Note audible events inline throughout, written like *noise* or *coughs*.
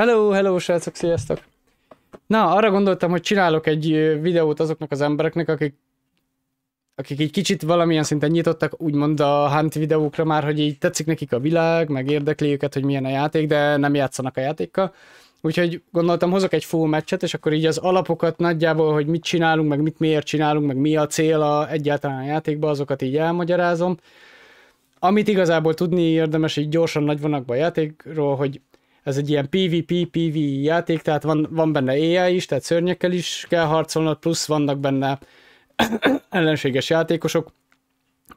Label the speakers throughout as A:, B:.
A: Hello, hello, srácok, sziasztok! Na, arra gondoltam, hogy csinálok egy videót azoknak az embereknek, akik akik egy kicsit valamilyen szinten nyitottak, úgymond a hunt videókra már, hogy így tetszik nekik a világ, meg érdekli őket, hogy milyen a játék, de nem játszanak a játékkal. Úgyhogy gondoltam, hozok egy full meccset, és akkor így az alapokat nagyjából, hogy mit csinálunk, meg mit miért csinálunk, meg mi a cél a egyáltalán a játékban, azokat így elmagyarázom. Amit igazából tudni érdemes így gyorsan nagy vonakban a játékról, hogy ez egy ilyen PvP, PvE játék, tehát van, van benne AI is, tehát szörnyekkel is kell harcolnod, plusz vannak benne *coughs* ellenséges játékosok,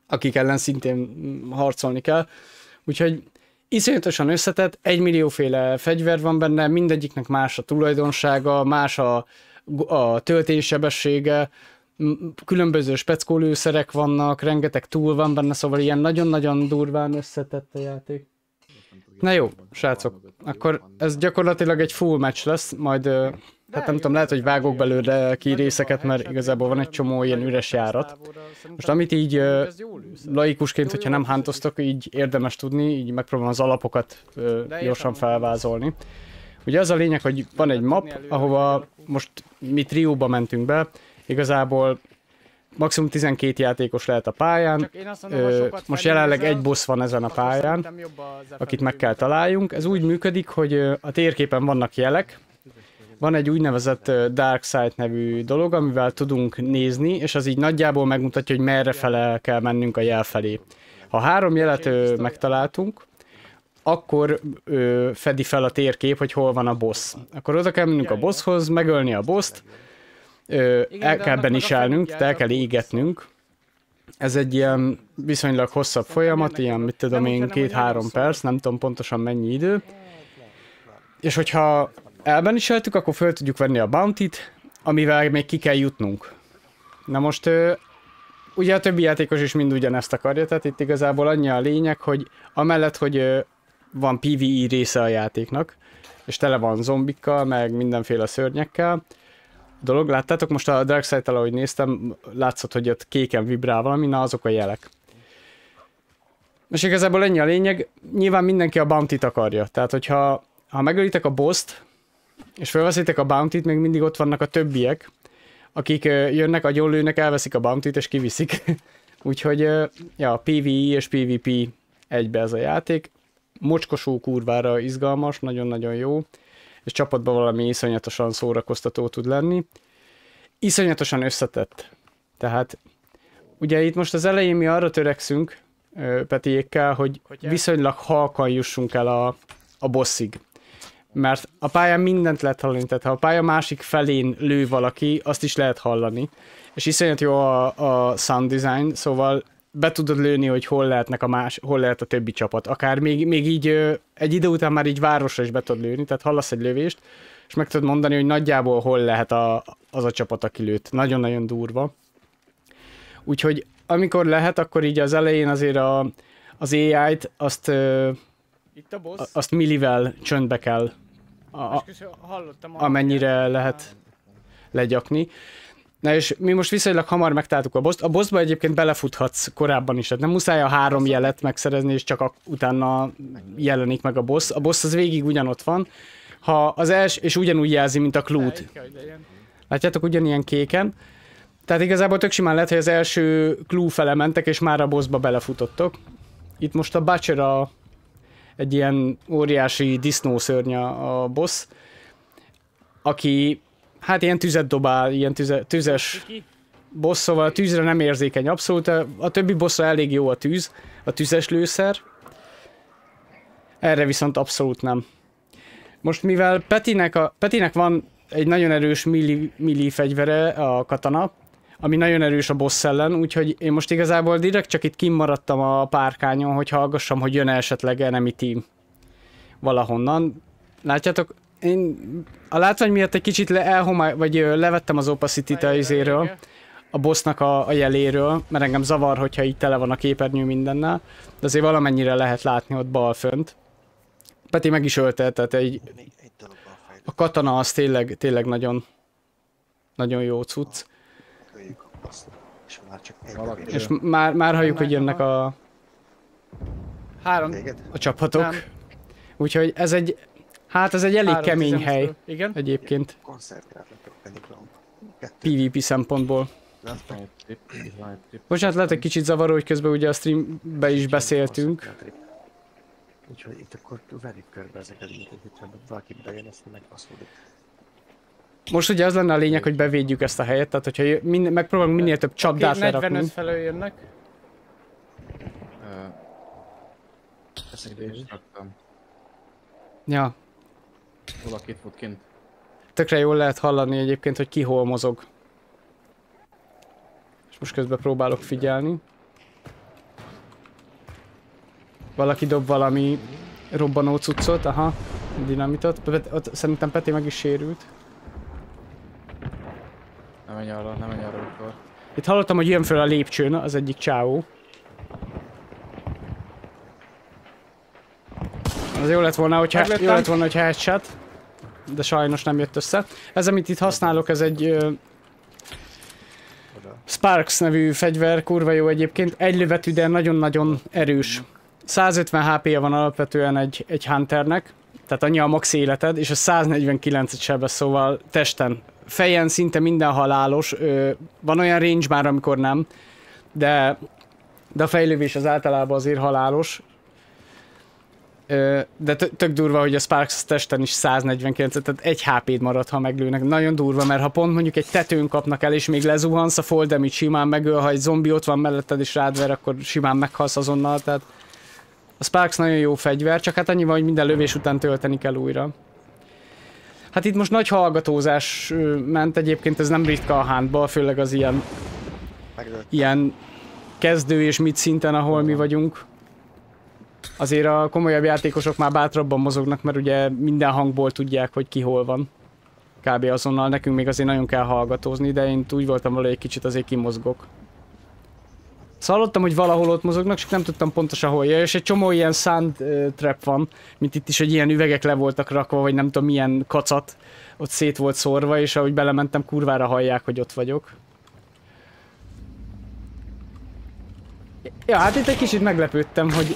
A: akik ellen szintén harcolni kell. Úgyhogy iszonyatosan összetett, egymillióféle fegyver van benne, mindegyiknek más a tulajdonsága, más a, a töltéssebessége, m- különböző speckólőszerek vannak, rengeteg túl van benne, szóval ilyen nagyon-nagyon durván összetett a játék. Na jó, srácok, akkor ez gyakorlatilag egy full match lesz, majd hát nem tudom, lehet, hogy vágok belőle ki részeket, mert igazából van egy csomó ilyen üres járat. Most amit így laikusként, hogyha nem hántoztok, így érdemes tudni, így megpróbálom az alapokat gyorsan felvázolni. Ugye az a lényeg, hogy van egy map, ahova most mi trióba mentünk be, igazából maximum 12 játékos lehet a pályán, Ö, most jelenleg egy boss van ezen a pályán, akit meg kell találjunk. Ez úgy működik, hogy a térképen vannak jelek, van egy úgynevezett Dark Side nevű dolog, amivel tudunk nézni, és az így nagyjából megmutatja, hogy merre fele kell mennünk a jel felé. Ha három jelet megtaláltunk, akkor ö, fedi fel a térkép, hogy hol van a boss. Akkor oda kell mennünk a bosshoz, megölni a bosst, ö, el kell beniselnünk, tehát el kell égetnünk. Ez egy ilyen viszonylag hosszabb folyamat, ilyen, mit tudom én, két-három perc, nem tudom pontosan mennyi idő. És hogyha elbeniseltük, akkor föl tudjuk venni a bounty-t, amivel még ki kell jutnunk. Na most ugye a többi játékos is mind ugyanezt akarja, tehát itt igazából annyi a lényeg, hogy amellett, hogy van PvE része a játéknak, és tele van zombikkal, meg mindenféle szörnyekkel, dolog. Láttátok most a Dark Side-tal, ahogy néztem, látszott, hogy ott kéken vibrál valami, na azok a jelek. És igazából ennyi a lényeg, nyilván mindenki a bounty-t akarja. Tehát, hogyha ha megölitek a boss és felveszitek a bounty még mindig ott vannak a többiek, akik jönnek, agyonlőnek, elveszik a bounty és kiviszik. *laughs* Úgyhogy, ja, PvE és PvP egybe ez a játék. Mocskosó kurvára izgalmas, nagyon-nagyon jó és csapatban valami iszonyatosan szórakoztató tud lenni. Iszonyatosan összetett. Tehát ugye itt most az elején mi arra törekszünk Petiékkel, hogy viszonylag halkan jussunk el a, a bosszig. Mert a pályán mindent lehet hallani, tehát ha a pálya másik felén lő valaki, azt is lehet hallani. És iszonyat jó a, a sound design, szóval be tudod lőni, hogy hol lehetnek a más, hol lehet a többi csapat. Akár még, még így egy idő után már így városra is be tudod lőni, tehát hallasz egy lövést, és meg tudod mondani, hogy nagyjából hol lehet a, az a csapat, aki lőtt. Nagyon-nagyon durva. Úgyhogy amikor lehet, akkor így az elején azért a, az AI-t azt,
B: Itt a boss.
A: azt millivel csöndbe kell, a, a, amennyire lehet legyakni. Na és mi most viszonylag hamar megtaláltuk a boss A bossba egyébként belefuthatsz korábban is, tehát nem muszáj a három jelet megszerezni, és csak a, utána jelenik meg a boss. A boss az végig ugyanott van. Ha az els, és ugyanúgy jelzi, mint a klút. Látjátok, ugyanilyen kéken. Tehát igazából tök simán lehet, hogy az első clue fele mentek, és már a bossba belefutottok. Itt most a Butcher a, egy ilyen óriási disznószörny a boss, aki hát ilyen tüzet dobál, ilyen tüze, tüzes boss, szóval a tűzre nem érzékeny abszolút, a többi bossra elég jó a tűz, a tüzes lőszer. Erre viszont abszolút nem. Most mivel Petinek, a, Petinek van egy nagyon erős milli, milli fegyvere, a katana, ami nagyon erős a boss ellen, úgyhogy én most igazából direkt csak itt kimaradtam a párkányon, hogy hallgassam, hogy jön esetleg enemy team valahonnan. Látjátok, én a látvány miatt egy kicsit le, elhomály, vagy levettem az opacity-t a izéről, a bossnak a, a jeléről, mert engem zavar, hogyha itt tele van a képernyő mindennel, de azért valamennyire lehet látni ott bal fönt. Peti meg is ölte, tehát egy, a katana az tényleg, tényleg nagyon, nagyon jó cucc.
C: És már csak.
A: És már, már halljuk, hogy jönnek a,
B: Három.
A: A csapatok.
B: Nem.
A: Úgyhogy ez egy Hát ez egy elég kemény hely.
B: Igen.
A: egyébként
C: valami. Kettő.
A: PvP szempontból. Bocsánat, lehet egy kicsit zavaró, hogy közben ugye a streambe is beszéltünk.
C: Úgyhogy itt akkor verjük körbe ezeket, hogyha valaki bejön, azt megbaszódik.
A: Most ugye az lenne a lényeg, hogy bevédjük ezt a helyet, tehát hogyha min- megpróbálunk minél több csapdát
B: 45
A: lerakni.
B: felől jönnek.
C: Ezt.
A: Ja,
D: Valaki itt volt kint.
A: tökre jól lehet hallani egyébként, hogy ki hol mozog. És most közben próbálok figyelni. Valaki dob valami robbanó cuccot, aha, dinamitot. Pet- Ott szerintem Peti meg is sérült.
D: Nem menj arra, nem menj arra, Viktor.
A: Itt hallottam, hogy jön föl a lépcsőn az egyik csávó. Az jó lett volna, hogyha,
B: Meglőttem.
A: jó lett volna, hogyha headshot, de sajnos nem jött össze. Ez, amit itt használok, ez egy ö. Sparks nevű fegyver, kurva jó egyébként. Egy lövetű, de nagyon-nagyon erős. 150 HP-je van alapvetően egy, egy Hunternek, tehát annyi a max életed, és a 149-et sebez, szóval testen. Fejen szinte minden halálos, ö, van olyan range már, amikor nem, de, de a fejlővés az általában azért halálos. De tö- tök durva, hogy a Sparks testen is 149, tehát egy HP-d marad, ha meglőnek. Nagyon durva, mert ha pont mondjuk egy tetőn kapnak el, és még lezuhansz, a fall damage simán megöl, ha egy zombi ott van melletted és rád ver, akkor simán meghalsz azonnal, tehát a Sparks nagyon jó fegyver, csak hát annyi van, hogy minden lövés után tölteni kell újra. Hát itt most nagy hallgatózás ment, egyébként ez nem ritka a hántba, főleg az ilyen,
C: Meglőtt.
A: ilyen kezdő és mid szinten, ahol mi vagyunk. Azért a komolyabb játékosok már bátrabban mozognak, mert ugye minden hangból tudják, hogy ki hol van. Kb. azonnal, nekünk még azért nagyon kell hallgatózni, de én úgy voltam vele, egy kicsit azért kimozgok. Hallottam, hogy valahol ott mozognak, csak nem tudtam pontosan hol. Ja, és egy csomó ilyen uh, trap van, mint itt is, hogy ilyen üvegek le voltak rakva, vagy nem tudom milyen kacat ott szét volt szórva, és ahogy belementem, kurvára hallják, hogy ott vagyok. Ja, hát itt egy kicsit meglepődtem, hogy...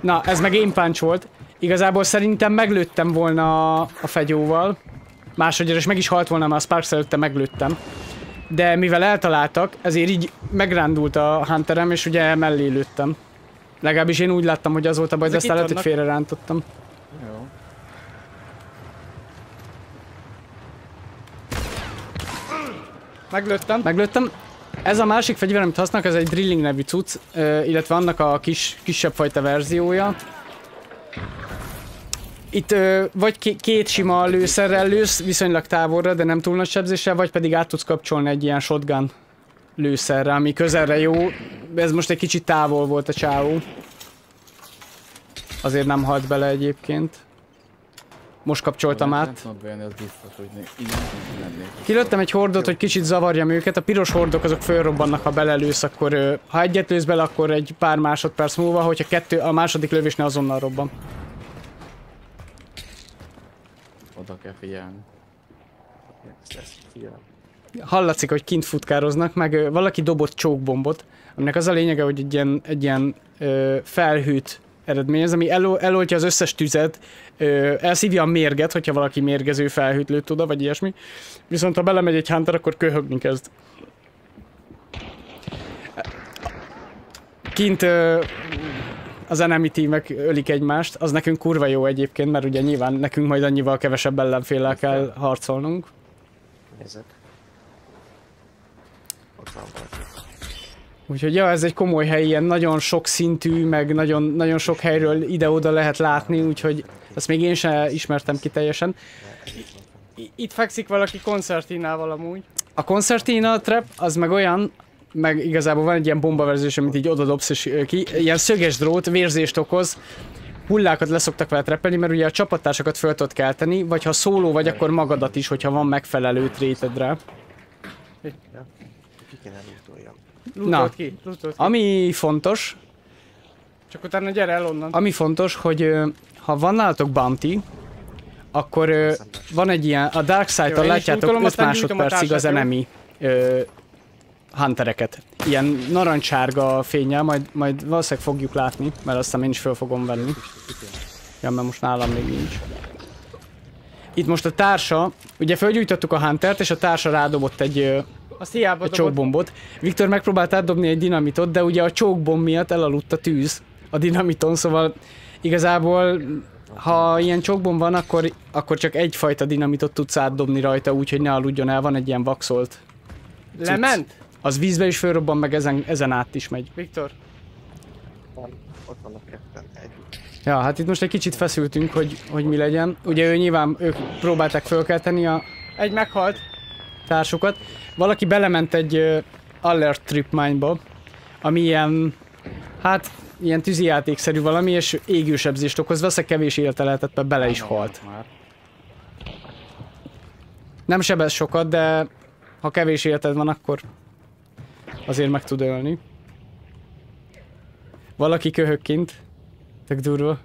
A: Na, ez meg én punch volt. Igazából szerintem meglőttem volna a fegyóval. Másodjára, és meg is halt volna, már a Sparks előtte meglőttem. De mivel eltaláltak, ezért így megrándult a Hunterem, és ugye mellé lőttem. Legalábbis én úgy láttam, hogy az volt a baj, de aztán lehet, hogy félre rántottam.
D: Jó.
B: Meglőttem.
A: Meglőttem. Ez a másik fegyver, amit használok, ez egy drilling nevű cucc, illetve annak a kis, kisebb fajta verziója. Itt ö, vagy ké- két sima lőszerrel lősz viszonylag távolra, de nem túl nagy sebzéssel, vagy pedig át tudsz kapcsolni egy ilyen shotgun lőszerre, ami közelre jó. Ez most egy kicsit távol volt a csávó. Azért nem halt bele egyébként. Most kapcsoltam
D: Nem
A: át.
D: az biztos, hogy.
A: Kilőttem egy hordot, hogy kicsit zavarjam őket. A piros hordok azok fölrobbannak, ha belelősz, akkor ha egyet lősz bele, akkor egy pár másodperc múlva, hogyha kettő, a második lövésnél azonnal robban.
D: Oda kell figyelni.
A: Hallatszik, hogy kint futkároznak, meg valaki dobott csókbombot, aminek az a lényege, hogy egy ilyen, egy ilyen ö, felhőt eredményez, ami elo- eloltja az összes tüzet, ö, elszívja a mérget, hogyha valaki mérgező felhőt lőtt oda, vagy ilyesmi. Viszont ha belemegy egy hunter, akkor köhögni kezd. Kint ö, az enemy teamek ölik egymást, az nekünk kurva jó egyébként, mert ugye nyilván nekünk majd annyival kevesebb ellenféllel kell harcolnunk.
C: Nézek. Ott van valaki.
A: Úgyhogy ja, ez egy komoly hely, ilyen nagyon sok szintű, meg nagyon, nagyon sok helyről ide-oda lehet látni, úgyhogy ezt még én sem ismertem ki teljesen.
C: Itt
B: fekszik valaki koncertinával amúgy.
A: A koncertina trap az meg olyan, meg igazából van egy ilyen bombaverziós, amit így odadobsz és ki, ilyen szöges drót, vérzést okoz, hullákat leszoktak vele treppelni, mert ugye a csapattársakat föl tudod kelteni, vagy ha szóló vagy, akkor magadat is, hogyha van megfelelő trétedre.
C: Ja.
B: Lootolt ki, ki.
A: Ami fontos,
B: Csak utána gyere el onnan.
A: Ami fontos, hogy ha van nálatok bounty, akkor ö, van egy ilyen, a Dark
B: is
A: látjátok
B: lootolom,
A: 5
B: aztán gyújtom a
A: másodpercig az enemy ö, huntereket. ilyen narancsárga fényel, majd, majd valószínűleg fogjuk látni, mert aztán én is föl fogom venni. Ja, mert most nálam még nincs. Itt most a társa, ugye fölgyújtottuk a Huntert, és a társa rádobott egy,
B: Azt hiába dobott.
A: csókbombot. Viktor megpróbált átdobni egy dinamitot, de ugye a csókbomb miatt elaludt a tűz a dinamiton, szóval igazából ha ilyen csókbomb van, akkor, akkor csak egyfajta dinamitot tudsz átdobni rajta, úgyhogy ne aludjon el, van egy ilyen vaxolt.
B: Lement?
A: Az vízbe is fölrobban, meg ezen, ezen át is megy.
B: Viktor.
C: Van, ott vannak ketten, egy.
A: Ja, hát itt most egy kicsit feszültünk, hogy, hogy mi legyen. Ugye ő nyilván, ők próbálták fölkelteni a
B: Egy meghalt.
A: Társukat. Valaki belement egy uh, alert trip mine-ba, ami ilyen, hát ilyen tűzijátékszerű valami, és égősebzést okoz, veszek kevés élete lehetett, mert bele is halt. Nem sebez sokat, de ha kevés életed van, akkor azért meg tud ölni. Valaki köhög kint. Tök durva.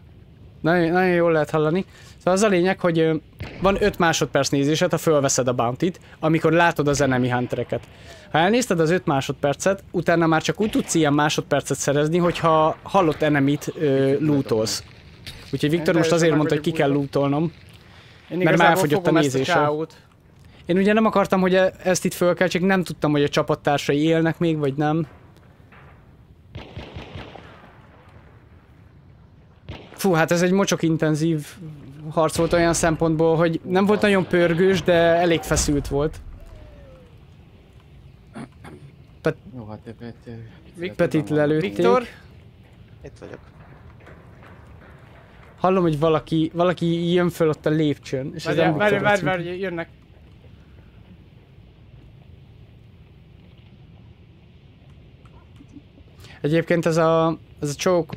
A: Nagyon, nagyon jól lehet hallani. Szóval az a lényeg, hogy van 5 másodperc nézésed, ha fölveszed a bounty amikor látod az enemy huntereket. Ha elnézted az 5 másodpercet, utána már csak úgy tudsz ilyen másodpercet szerezni, hogyha hallott enemit ö, lootolsz. Úgyhogy Viktor most azért mondta, hogy ki kell lootolnom. Mert már elfogyott a
B: fogom ezt
A: nézése.
B: csáót.
A: Én ugye nem akartam, hogy e- ezt itt föl kell, csak nem tudtam, hogy a csapattársai élnek még, vagy nem. Fú, hát ez egy mocsok intenzív harc volt olyan szempontból, hogy nem volt nagyon pörgős, de elég feszült volt.
D: Jó, hát egy
A: Petit lelőtték.
B: Viktor,
C: Itt vagyok.
A: Hallom, hogy valaki, valaki jön föl ott a lépcsőn. És
B: várj, várj,
A: Viktor
B: várj, várj, jönnek.
A: Egyébként ez a, ez a csók,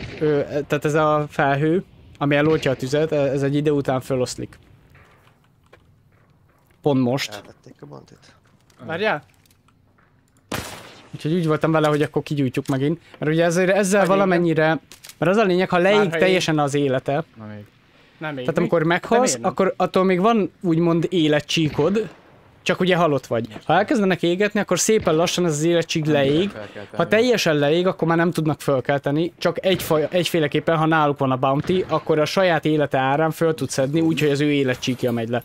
A: tehát ez a felhő, ami eloltja a tüzet, ez egy idő után föloszlik. Pont most.
C: Elvették a bontit.
B: Várjál?
A: Úgyhogy úgy voltam vele, hogy akkor kigyújtjuk megint. Mert ugye ezzel, ezzel valamennyire, mert az a lényeg, ha leég
B: Már ha
A: teljesen az élete,
D: Na még.
B: Nem még.
A: tehát amikor meghalsz,
B: nem?
A: akkor attól még van úgymond életcsíkod, csak ugye halott vagy. Ha elkezdenek égetni, akkor szépen lassan ez az életcsík leég. Ha teljesen leég, akkor már nem tudnak fölkelteni, csak egyfaj, egyféleképpen, ha náluk van a bounty, akkor a saját élete árán föl tud szedni, úgyhogy az ő életcsíkja megy le.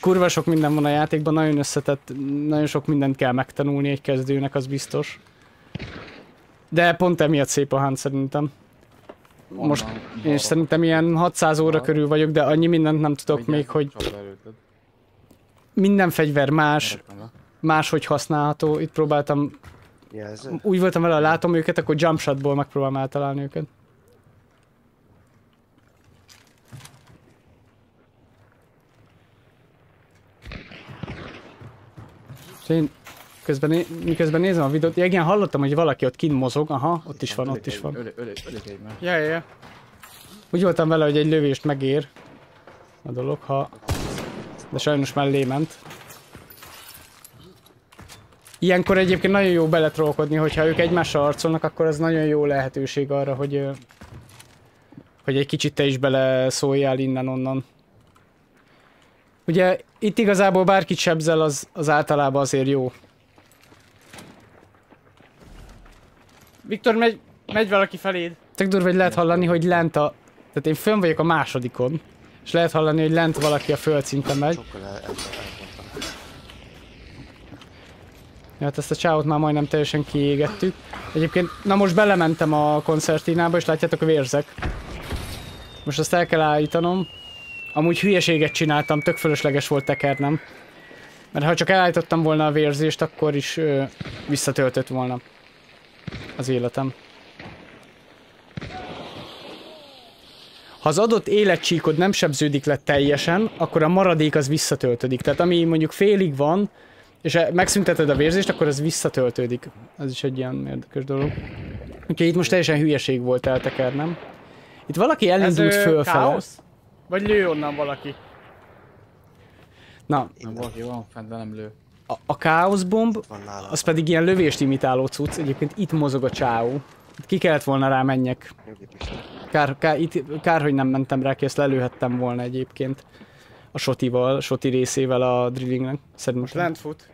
A: Kurva sok minden van a játékban, nagyon összetett, nagyon sok mindent kell megtanulni egy kezdőnek, az biztos. De pont emiatt szép a hunt szerintem. Most én szerintem ilyen 600 óra körül vagyok, de annyi mindent nem tudok még, hogy. Minden fegyver más, máshogy használható. Itt próbáltam úgy voltam vele, látom őket, akkor jump shotból megpróbálom eltalálni őket. És én közben, né- miközben nézem a videót, ja, igen, hallottam, hogy valaki ott kint mozog, aha, ott is van, ott is van.
B: Ja, ja, ja.
A: Úgy voltam vele, hogy egy lövést megér a dolog, ha... De sajnos mellé ment. Ilyenkor egyébként nagyon jó beletrolkodni, hogyha ők egymással harcolnak, akkor ez nagyon jó lehetőség arra, hogy, hogy egy kicsit te is bele szóljál innen-onnan. Ugye itt igazából bárkit sebzel, az, az általában azért jó.
B: Viktor, megy, megy valaki feléd.
A: Tök durva, hogy lehet hallani, hogy lent a... Tehát én fönn vagyok a másodikon, és lehet hallani, hogy lent valaki a földszinten megy. Ja, hát ezt a csávot már majdnem teljesen kiégettük. Egyébként, na most belementem a koncertinába, és látjátok, vérzek. Most azt el kell állítanom. Amúgy hülyeséget csináltam, tök fölösleges volt tekernem. Mert ha csak elállítottam volna a vérzést, akkor is ö, visszatöltött volna az életem. Ha az adott életcsíkod nem sebződik le teljesen, akkor a maradék az visszatöltődik. Tehát ami mondjuk félig van, és e- megszünteted a vérzést, akkor az visszatöltődik. Ez is egy ilyen érdekes dolog. Úgyhogy itt most teljesen hülyeség volt eltekernem. Itt valaki
B: Ez
A: elindult
B: ö,
A: fölfele.
B: káosz? Vagy lő onnan valaki?
A: Na,
D: Nem, valaki van fent, de nem lő.
A: a, a káoszbomb, az pedig ilyen lövést imitáló cucc. Egyébként itt mozog a csáó. Itt ki kellett volna rá menjek.
C: Pisti.
A: Kár, kár, itt, kár, hogy nem mentem rá ki, ezt lelőhettem volna egyébként. A sotival, a soti részével a drillingnek.
B: Most
A: Szerintem.
B: lent fut.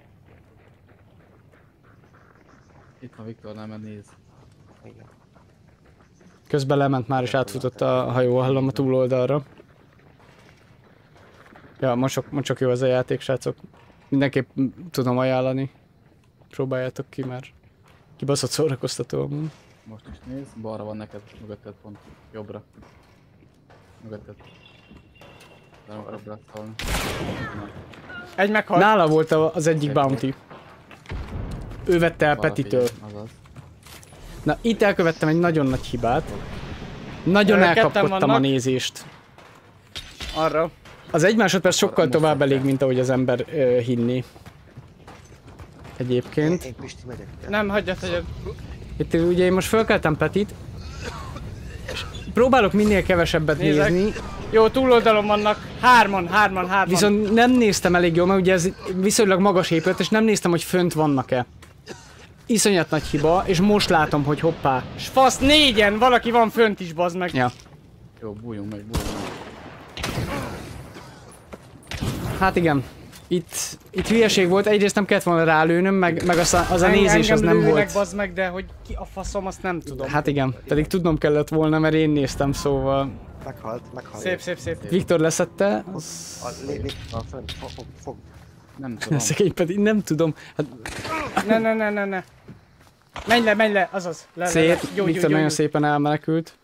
D: Itt van Viktor, nem néz.
C: Igen.
A: Közben lement már és átfutott a hajó, hallom a túloldalra. Ja, most csak, most csak jó ez a játék, srácok. Mindenképp tudom ajánlani. Próbáljátok ki, mert kibaszott szórakoztató amúgy.
D: Most is néz, balra van neked, mögötted pont, jobbra. Mögötted. Nem akarok beleszólni.
B: Egy meghalt.
A: Nála volt a- az egyik bounty. Ő vette el Petitől. Na, itt elkövettem egy nagyon nagy hibát. Nagyon
B: ketten
A: elkapkodtam a nézést.
B: Arra.
A: Az egy másodperc sokkal tovább elég, mint ahogy az ember ö, hinni.
C: Én,
A: Egyébként.
C: én Pisti megyek.
B: Nem, hagyjad, hagyjad.
A: Itt ugye én most fölkeltem Petit. és Próbálok minél kevesebbet
B: Nézek.
A: nézni,
B: Jó, túloldalon vannak. Hárman, hárman, hárman.
A: viszont nem néztem elég jól, mert ugye ez viszonylag magas épület, és nem néztem, hogy fönt vannak-e. Iszonyat nagy hiba, és most látom, hogy hoppá.
B: S fasz, négyen! Valaki van fönt is, bazd meg.
A: Ja.
D: Jó, bújjunk meg, bújjunk meg.
A: Hát igen. Itt, itt hülyeség volt, egyrészt nem kellett volna rálőnöm, meg, meg az a, az a nézés az
B: engem
A: nem volt.
B: bazd meg, de hogy ki a faszom, azt nem tudom.
A: Hát igen, pedig tudnom kellett volna, mert én néztem, szóval...
C: Meghalt, meghalt.
B: Szép, szép, szép.
A: Viktor leszette, az...
C: A, lé, lé, a fönt, fog, fog, fog.
D: Nem *laughs* tudom.
A: Szegény pedig nem tudom. Hát
B: Ne, ne, ne, ne, ne. Menj le, menj le, azaz. Le, le, le.
A: szép,
B: Jó,
A: Viktor
B: jó,
A: nagyon
B: jó.
A: szépen elmenekült.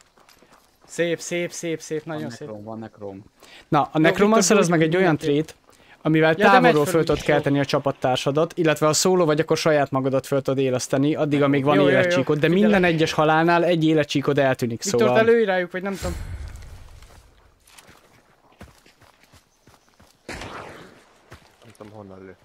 B: Szép, szép, szép, szép,
D: Van
B: nagyon szép.
D: nekrom, van nekrom.
A: Na, a Necromancer az meg egy olyan trét, amivel
B: megy
A: távolról föl tudod
B: jó.
A: kelteni a csapattársadat, illetve ha szóló vagy, akkor saját magadat föl tudod éleszteni, addig, amíg van
B: Jó, jó, jó,
A: életcsíkod, de
B: figyelek.
A: minden egyes halálnál egy életcsíkod eltűnik,
B: Viktor,
A: szóval...
B: te lőj rájuk, vagy nem tudom.
C: Nem tudom honnan lő.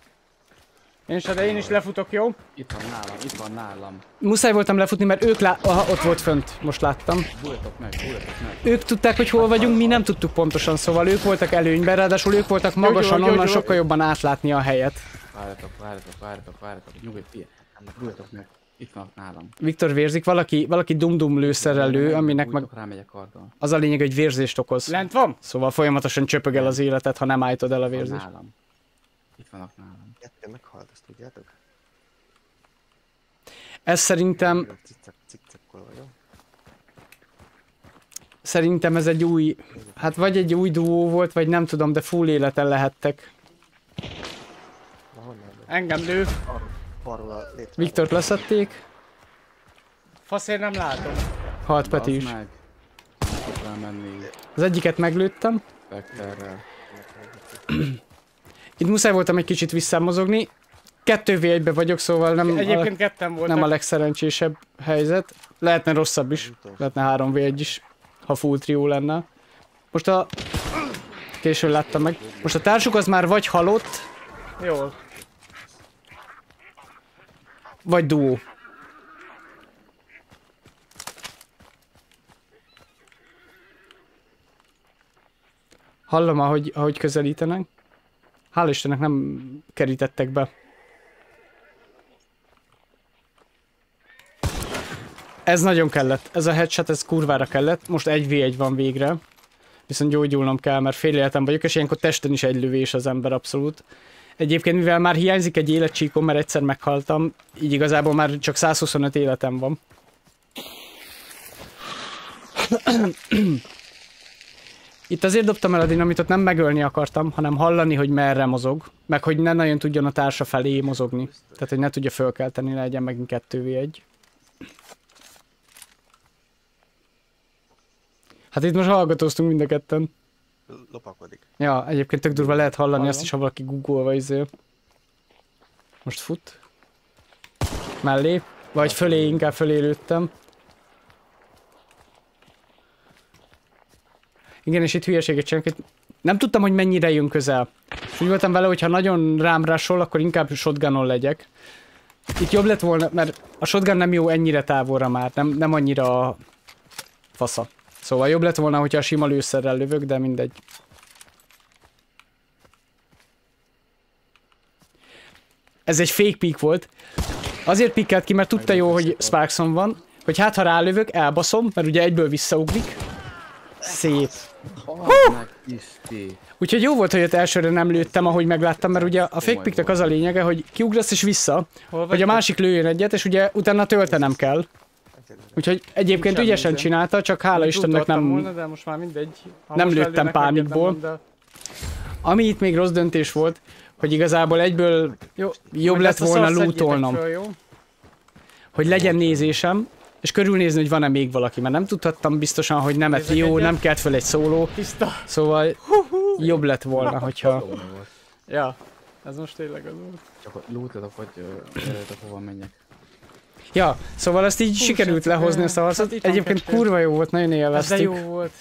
B: Én se, de én is lefutok, jó?
D: Itt van nálam, itt van nálam.
A: Muszáj voltam lefutni, mert ők lá... Aha, ott volt fönt, most láttam.
D: Bújjatok meg, bújjatok meg.
A: Ők tudták, hogy hol vagyunk, mi nem tudtuk pontosan, szóval ők voltak előnyben, ráadásul ők voltak magasan,
B: jó, jó,
A: onnan
B: jó.
A: sokkal jobban átlátni a helyet.
D: Várjatok, várjatok, várjatok, várjatok. Nyugodj, figyelj. Bújjatok meg. Itt van nálam.
A: Viktor vérzik, valaki, valaki dum-dum lőszerrel lő, aminek meg
D: rámegyek karddal.
A: az a lényeg, hogy vérzést okoz.
B: Lent van?
A: Szóval folyamatosan csöpögel az életet, ha nem állítod el a vérzést.
D: nálam. Itt vannak nálam.
C: Kettő meghalt, azt tudjátok?
A: Ez szerintem, szerintem ez egy új, hát vagy egy új duó volt, vagy nem tudom, de full életen lehettek.
B: Engem lő.
A: Viktort leszették,
B: Fasz, én nem látom.
A: halt Peti is.
D: Meg.
A: Az egyiket meglőttem. *clears throat* *clears throat* Itt muszáj voltam egy kicsit visszamozogni. 2 v 1 vagyok, szóval nem,
B: Egyébként
A: a,
B: ketten voltak.
A: nem a legszerencsésebb helyzet. Lehetne rosszabb is. Lehetne 3 v 1 is, ha full trió lenne. Most a... Későn láttam meg. Most a társuk az már vagy halott,
B: Jól.
A: vagy duó. Hallom, ahogy, ahogy közelítenek. Hál' Istennek nem kerítettek be. Ez nagyon kellett. Ez a headshot, ez kurvára kellett. Most 1v1 van végre. Viszont gyógyulnom kell, mert fél életem vagyok, és ilyenkor testen is egy lövés az ember abszolút. Egyébként, mivel már hiányzik egy életcsíkom, mert egyszer meghaltam, így igazából már csak 125 életem van. Itt azért dobtam el a dinamitot, nem megölni akartam, hanem hallani, hogy merre mozog, meg hogy ne nagyon tudjon a társa felé mozogni. Tehát, hogy ne tudja fölkelteni, legyen megint 2v1. Hát itt most hallgatóztunk mind a ketten.
C: Lopakodik.
A: Ja, egyébként tök durva lehet hallani
B: Hallom.
A: azt is, ha valaki googolva izé. Most fut. Mellé. Vagy fölé, inkább fölé lőttem. Igen, és itt hülyeséget csinálok. Nem tudtam, hogy mennyire jön közel. És úgy voltam vele, hogy ha nagyon rám rásol, akkor inkább shotgunon legyek. Itt jobb lett volna, mert a shotgun nem jó ennyire távolra már, nem, nem annyira fasza. Szóval jobb lett volna, hogyha a sima lőszerrel lövök, de mindegy. Ez egy fake peak volt. Azért pikkelt ki, mert tudta jó, hogy Sparkson van, hogy hát ha rálövök, elbaszom, mert ugye egyből visszaugrik, Szép.
D: Isti.
A: Úgyhogy jó volt, hogy ott elsőre nem lőttem, ahogy megláttam, mert ugye a fake az a lényege, hogy kiugrasz és vissza, hogy a másik lőjön egyet, és ugye utána töltenem kell. Úgyhogy egyébként
B: Semmi
A: ügyesen csinálta, csak hála Istennek nem...
B: Volna, de most már mindegy. Ha
A: nem lőttem pánikból.
B: nem.
A: Ami itt még rossz döntés volt, hogy igazából egyből
B: Jó,
A: jobb
B: majd
A: lett volna lootolnom,
B: föl, jó?
A: hogy legyen nézésem, és körülnézni, hogy van-e még valaki, mert nem tudhattam biztosan, hogy nem
B: Nézzek
A: jó, nem kelt fel egy szóló,
B: Tiszta.
A: szóval jobb lett volna, hogyha...
B: Ja. Ez most tényleg az volt.
D: Csak hogy ö, gyertek, hova menjek.
A: Ja, szóval ezt így
B: Hú,
A: sikerült lehozni ezt a harcot. Egyébként kurva jó volt, nagyon
B: Ez
A: élveztük.
B: jó volt.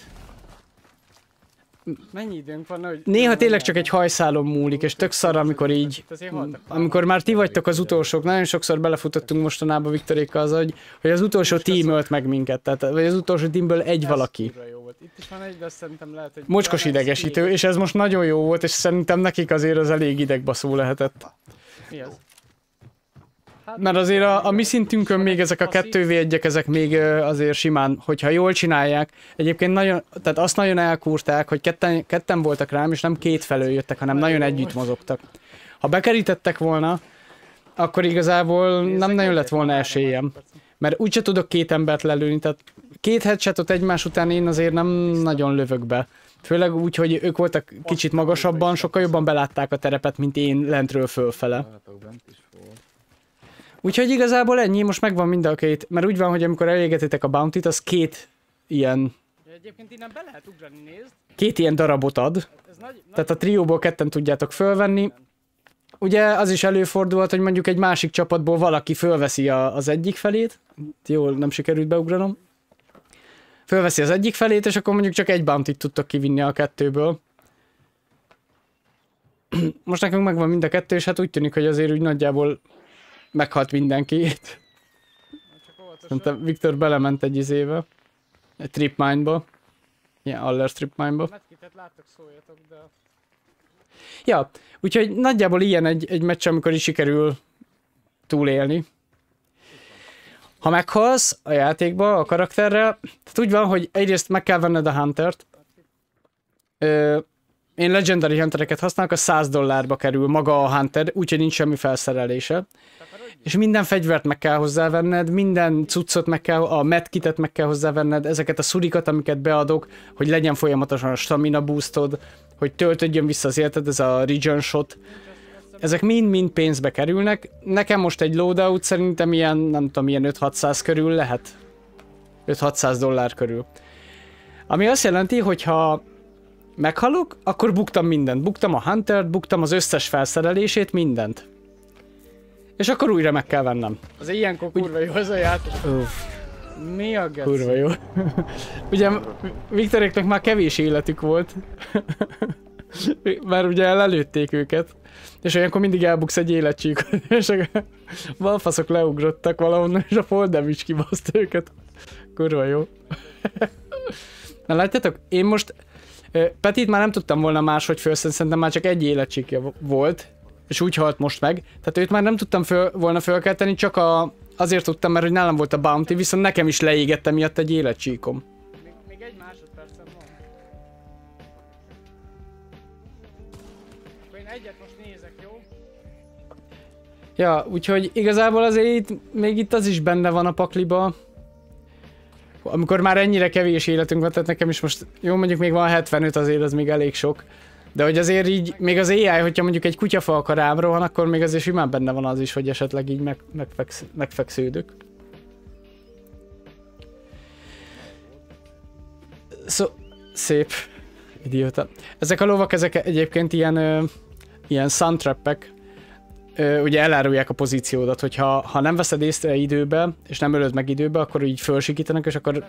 B: Mennyi időnk van, hogy...
A: Néha tényleg csak egy hajszálon múlik, és tök szar, amikor így, amikor már ti vagytok az utolsók, nagyon sokszor belefutottunk mostanában Viktorékkal az, hogy, hogy az utolsó team ölt meg minket, tehát vagy az utolsó teamből egy valaki.
B: Itt is van egy, szerintem lehet.
A: Mocskos idegesítő, és ez most nagyon jó volt, és szerintem nekik azért az elég idegbaszó lehetett.
B: Mi az? Hát,
A: Mert azért a, a mi szintünkön még ezek a
B: passzív.
A: 2 v ezek még azért simán, hogyha jól csinálják. Egyébként nagyon, tehát azt nagyon elkúrták, hogy ketten, ketten voltak rám, és nem két felől jöttek, hanem
B: Nagyon
A: együtt mozogtak. Ha bekerítettek volna, akkor igazából nem nagyon lett volna esélyem. Mert úgyse tudok két embert lelőni, tehát két headshotot egymás után én azért nem nagyon lövök be. Főleg úgy, hogy ők voltak kicsit magasabban, sokkal jobban belátták a terepet, mint én lentről fölfele.
D: Várhatok, bent is volt.
A: Úgyhogy igazából ennyi, most megvan mind a két, mert úgy van, hogy amikor elégetitek a bounty-t, az két ilyen,
B: Egyébként innen be lehet ugrani, nézd.
A: két ilyen darabot ad,
B: Ez nagy, nagy
A: tehát a trióból ketten tudjátok fölvenni. Ugye az is előfordulhat, hogy mondjuk egy másik csapatból valaki fölveszi a, az egyik felét, jól nem sikerült beugranom, fölveszi az egyik felét, és akkor mondjuk csak egy bounty tudtok kivinni a kettőből. Most nekünk megvan mind a kettő, és hát úgy tűnik, hogy azért úgy nagyjából meghalt mindenki. Szerintem Viktor belement egy izébe. Egy trip mine-ba. Ilyen aller strip mine-ba.
B: Medkitet láttok, szóljatok, de...
A: Ja, úgyhogy nagyjából ilyen egy, egy meccs, amikor is sikerül túlélni. Ha meghalsz a játékba, a karakterrel, tehát úgy van, hogy egyrészt meg kell venned a Huntert. Ö, én Legendary Huntereket használok, a 100 dollárba kerül maga a Hunter, úgyhogy nincs semmi felszerelése. És minden fegyvert meg kell hozzávenned, minden cuccot meg kell, a medkitet meg kell hozzávenned, ezeket a szurikat, amiket beadok, hogy legyen folyamatosan a stamina boostod, hogy töltödjön vissza az életed, ez a regen shot. Ezek mind-mind pénzbe kerülnek. Nekem most egy loadout szerintem ilyen, nem tudom, ilyen 5-600 körül lehet. 5-600 dollár körül. Ami azt jelenti, hogy ha meghalok, akkor buktam mindent. Buktam a Huntert, buktam az összes felszerelését, mindent. És akkor újra meg kell vennem.
B: Az ilyenkor kurva jó az a játék.
A: Uff,
B: Mi a geci?
A: kurva jó. *laughs* ugye Viktoréknek már kevés életük volt. *laughs* Mert ugye lelőtték őket. És olyankor mindig elbuksz egy életcsíkot. *laughs* És a balfaszok leugrottak valahonnan, és a fall damage kibaszt őket. Kurva jó. Na látjátok, én most Petit már nem tudtam volna máshogy felszedni, szerintem már csak egy életcsíkja vo- volt, és úgy halt most meg. Tehát őt már nem tudtam föl, volna fölkelteni, csak a, azért tudtam, mert hogy nálam volt a bounty, viszont nekem is leégett miatt egy életcsíkom.
B: Még, még egy másodpercem van. Én egyet most nézek, jó?
A: Ja, úgyhogy igazából azért itt, még itt az is benne van a pakliba. Amikor már ennyire kevés életünk van, tehát nekem is most, jó mondjuk még van 75, azért az még elég sok. De hogy azért így, még az AI, hogyha mondjuk egy kutyafa akar rám rohan, akkor még azért simán benne van az is, hogy esetleg így meg, megfeksz, megfeksződök. Szó, szép. Idióta. Ezek a lovak, ezek egyébként ilyen, ö, ilyen suntrappek, ugye elárulják a pozíciódat, hogyha ha nem veszed észre időbe, és nem ölöd meg időbe, akkor így fölsikítanak, és akkor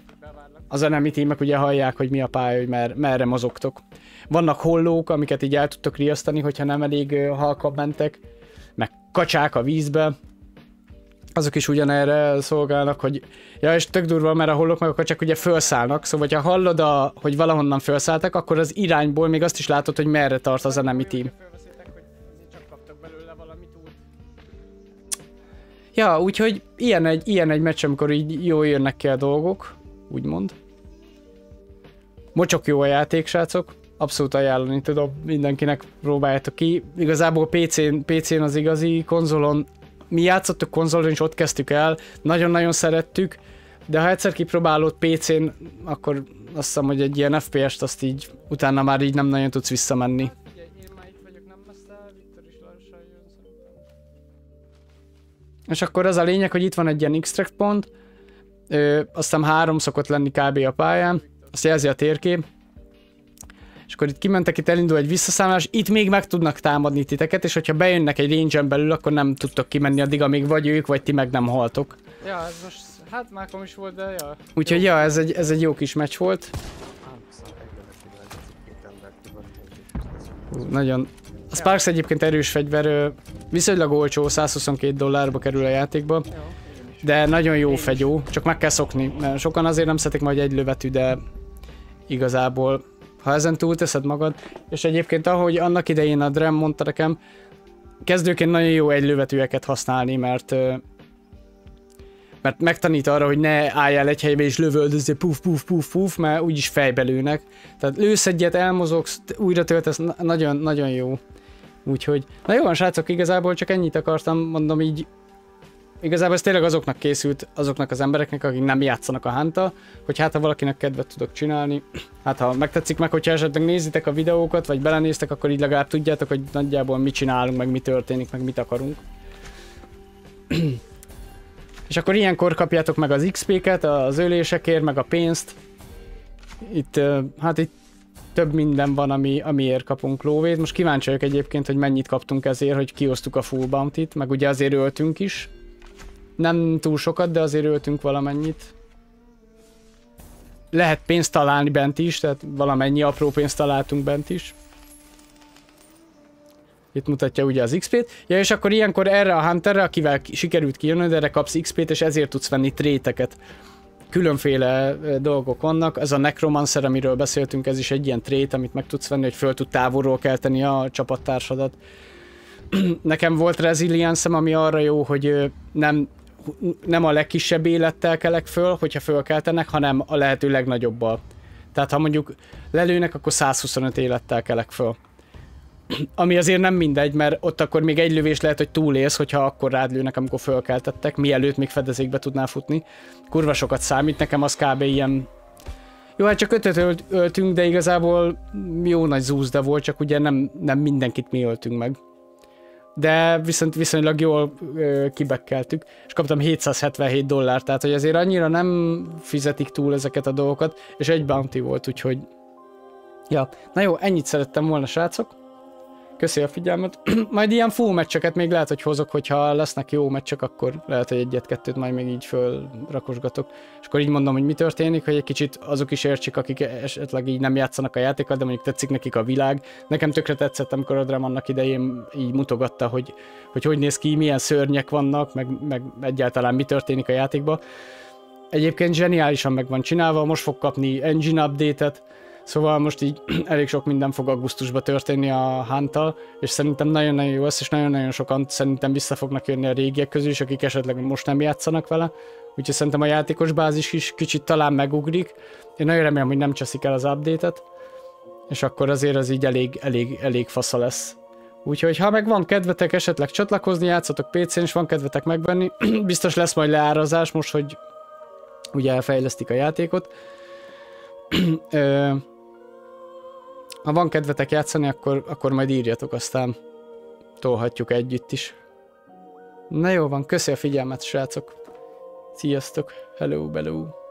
A: az enemy tímek ugye hallják, hogy mi a pálya, hogy mer, merre mozogtok. Vannak hollók, amiket így el tudtok riasztani, hogyha nem elég halkabb mentek, meg kacsák a vízbe, azok is ugyanerre szolgálnak, hogy ja, és tök durva, mert a hollók meg a kacsák ugye felszállnak, szóval ha hallod, a, hogy valahonnan felszálltak, akkor az irányból még azt is látod, hogy merre tart az enemy team. Ja, úgyhogy ilyen egy, ilyen egy meccs, amikor így jól jönnek ki a dolgok, úgymond. Mocsok jó a játék, srácok. Abszolút ajánlani tudom mindenkinek, próbáljátok ki. Igazából PC-n, PC-n az igazi, konzolon mi játszottuk konzolon, és ott kezdtük el, nagyon-nagyon szerettük, de ha egyszer kipróbálod PC-n, akkor azt hiszem, hogy egy ilyen FPS-t azt így utána már így nem nagyon tudsz visszamenni. És akkor az a lényeg, hogy itt van egy ilyen extract pont, ö, aztán három szokott lenni kb. a pályán, azt jelzi a térkép, és akkor itt kimentek, itt elindul egy visszaszámolás, itt még meg tudnak támadni titeket, és hogyha bejönnek egy range belül, akkor nem tudtok kimenni addig, amíg vagy ők, vagy ti meg nem haltok.
B: Ja, ez most, hát Mákom is volt, de ja.
A: Úgyhogy ja, ez egy, ez egy jó kis meccs volt. Nagyon. A Sparks egyébként erős fegyver, viszonylag olcsó, 122 dollárba kerül a játékba, de nagyon jó fegyó, csak meg kell szokni, mert sokan azért nem szeretik majd egy lövetű, de igazából ha ezen túl teszed magad, és egyébként ahogy annak idején a Drem mondta nekem, kezdőként nagyon jó egy lövetűeket használni, mert mert megtanít arra, hogy ne álljál egy helybe és lövöldözzél puf, puf, puf, puf, mert úgyis fejbe lőnek. Tehát lősz egyet, elmozogsz, újra töltesz, na- nagyon, nagyon jó. Úgyhogy, na jó van srácok, igazából csak ennyit akartam, mondom így, igazából ez tényleg azoknak készült, azoknak az embereknek, akik nem játszanak a hánta, hogy hát ha valakinek kedvet tudok csinálni, *clears throat* hát ha megtetszik meg, hogyha esetleg nézitek a videókat, vagy belenéztek, akkor így legalább tudjátok, hogy nagyjából mit csinálunk, meg mi történik, meg mit akarunk. *clears throat* És akkor ilyenkor kapjátok meg az XP-ket, az ölésekért, meg a pénzt. Itt, hát itt több minden van, ami, amiért kapunk lóvét. Most kíváncsi vagyok egyébként, hogy mennyit kaptunk ezért, hogy kiosztuk a full bounty-t, meg ugye azért öltünk is. Nem túl sokat, de azért öltünk valamennyit. Lehet pénzt találni bent is, tehát valamennyi apró pénzt találtunk bent is. Itt mutatja ugye az XP-t. Ja, és akkor ilyenkor erre a Hunterre, akivel ki- sikerült kijönnöd, erre kapsz XP-t, és ezért tudsz venni tréteket. Különféle dolgok vannak. Ez a Necromancer, amiről beszéltünk, ez is egy ilyen trét, amit meg tudsz venni, hogy föl tud távolról kelteni a csapattársadat. *clears throat* Nekem volt resilience ami arra jó, hogy nem, nem a legkisebb élettel kelek föl, hogyha fölkeltenek, hanem a lehető legnagyobbal. Tehát ha mondjuk lelőnek, akkor 125 élettel kelek föl ami azért nem mindegy, mert ott akkor még egy lövés lehet, hogy túlélsz, hogyha akkor rád lőnek, amikor fölkeltettek, mielőtt még fedezékbe tudnál futni. Kurva sokat számít, nekem az kb. ilyen... Jó, hát csak ötöt ölt, öltünk, de igazából jó nagy zúzda volt, csak ugye nem, nem mindenkit mi öltünk meg. De viszont viszonylag jól ö, kibekkeltük, és kaptam 777 dollárt, tehát hogy azért annyira nem fizetik túl ezeket a dolgokat, és egy bounty volt, úgyhogy... Ja, na jó, ennyit szerettem volna, srácok. Köszi a figyelmet. *clears throat* majd ilyen full meccseket még lehet, hogy hozok, hogyha lesznek jó meccsek, akkor lehet, hogy egyet-kettőt majd még így fölrakosgatok. És akkor így mondom, hogy mi történik, hogy egy kicsit azok is értsék, akik esetleg így nem játszanak a játékkal, de mondjuk tetszik nekik a világ. Nekem tökre tetszett, amikor a Dram annak idején így mutogatta, hogy, hogy hogy néz ki, milyen szörnyek vannak, meg, meg egyáltalán mi történik a játékban. Egyébként zseniálisan meg van csinálva, most fog kapni engine update-et, Szóval most így *clears throat* elég sok minden fog augusztusban történni a Huntal, és szerintem nagyon-nagyon jó lesz, és nagyon-nagyon sokan szerintem vissza fognak jönni a régiek közül is, akik esetleg most nem játszanak vele. Úgyhogy szerintem a játékos bázis is kicsit talán megugrik. Én nagyon remélem, hogy nem cseszik el az update-et, és akkor azért az így elég, elég, elég fasza lesz. Úgyhogy ha meg van kedvetek esetleg csatlakozni, játszatok PC-n, és van kedvetek megvenni, *clears throat* biztos lesz majd leárazás most, hogy ugye elfejlesztik a játékot. *clears throat* Ha van kedvetek játszani, akkor, akkor majd írjatok, aztán tolhatjuk együtt is. Na jó van, köszi a figyelmet, srácok. Sziasztok, hello, bello.